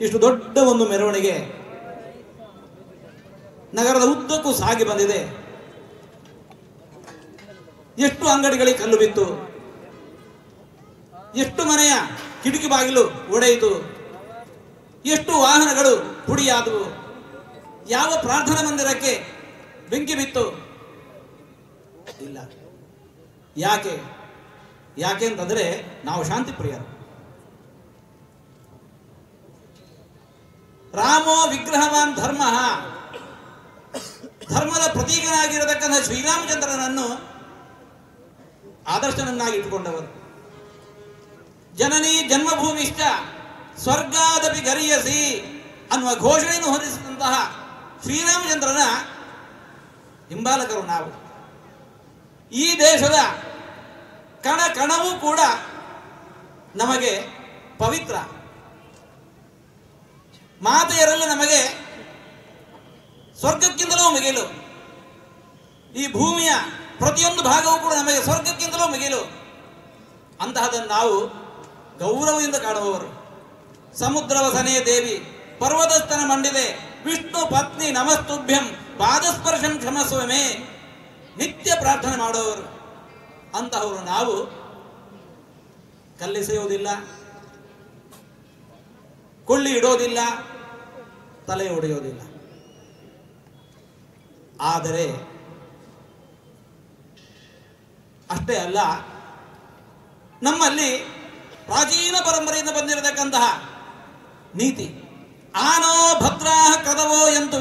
ಇಷ್ಟು ದೊಡ್ಡ ಒಂದು ಮೆರವಣಿಗೆ ನಗರದ ಉದ್ದಕ್ಕೂ ಸಾಗಿ ಬಂದಿದೆ. ಎಷ್ಟು ಅಂಗಡಿಗಳಿಗೆ ಕಲ್ಲು ಬಿತ್ತು. ಎಷ್ಟು ಮನೆಯ ಕಿಟಕಿ ಬಾಗಿಲು ಒಡೆಯಿತು. ಎಷ್ಟು ವಾಹನಗಳು ಹುಡಿಯಾದವು. ಯಾವ ಪ್ರಾರ್ಥನಾ ಮಂದಿರಕ್ಕೆ ಬೆಂಕಿ ಬಿತ್ತು. ಇಲ್ಲ. ಯಾಕೆ? ಯಾಕೆ ಅಂತಂದ್ರೆ ನಾವು ಶಾಂತಿ ಪ್ರಿಯರು ರಾಮೋ ವಿಗ್ರಹವಾನ್ ಧರ್ಮ. ಧರ್ಮದ ಪ್ರತೀಕನಾಗಿರತಕ್ಕಂಥ ಶ್ರೀರಾಮಚಂದ್ರನನ್ನು ಆದರ್ಶನನ್ನಾಗಿ ಇಟ್ಟುಕೊಂಡವರು ಜನನಿ ಜನ್ಮಭೂಮಿಷ್ಟ ಸ್ವರ್ಗಾದಪಿ ಗರಿಯಸಿ ಅನ್ನುವ ಘೋಷಣೆಯನ್ನು ಹೊಂದಿಸಿದಂತಹ ಶ್ರೀರಾಮಚಂದ್ರನ ಹಿಂಬಾಲಕರು ನಾವು. ಈ ದೇಶದ ಕಣ ಕಣವೂ ಕೂಡ ನಮಗೆ ಪವಿತ್ರ. ಮಾತೆಯರಲ್ಲಿ ನಮಗೆ ಸ್ವರ್ಗಕ್ಕಿಂತಲೂ ಮಿಗಿಲು. ಈ ಭೂಮಿಯ ಪ್ರತಿಯೊಂದು ಭಾಗವೂ ಕೂಡ ನಮಗೆ ಸ್ವರ್ಗಕ್ಕಿಂತಲೂ ಮಿಗಿಲು. ಅಂತಹದನ್ನು ನಾವು ಗೌರವದಿಂದ ಕಾಣುವವರು. ಸಮುದ್ರವಸನೇ ದೇವಿ, ಪರ್ವತಸ್ಥನ ಮಂಡಿದೆ, ವಿಷ್ಣು ಪತ್ನಿ ನಮಸ್ತುಭ್ಯಂ, ಪಾದಸ್ಪರ್ಶಂ ಕ್ಷಮಸ್ವಮೇ, ನಿತ್ಯ ಪ್ರಾರ್ಥನೆ ಮಾಡುವವರು. ಅಂತಹವರು ನಾವು ಕಲ್ಲೆಸೆಯುವುದಿಲ್ಲ ಕೊಳ್ಳಿ ಇಡೋದಿಲ್ಲ, ತಲೆ ಒಡೆಯೋದಿಲ್ಲ. ಆದರೆ ಅಷ್ಟೇ ಅಲ್ಲ, ನಮ್ಮಲ್ಲಿ ಪ್ರಾಚೀನ ಪರಂಪರೆಯಿಂದ ಬಂದಿರತಕ್ಕಂತಹ ನೀತಿ, ಆನೋ ಭದ್ರಾ ಕದವೋ ವಿಶ್ವತಃ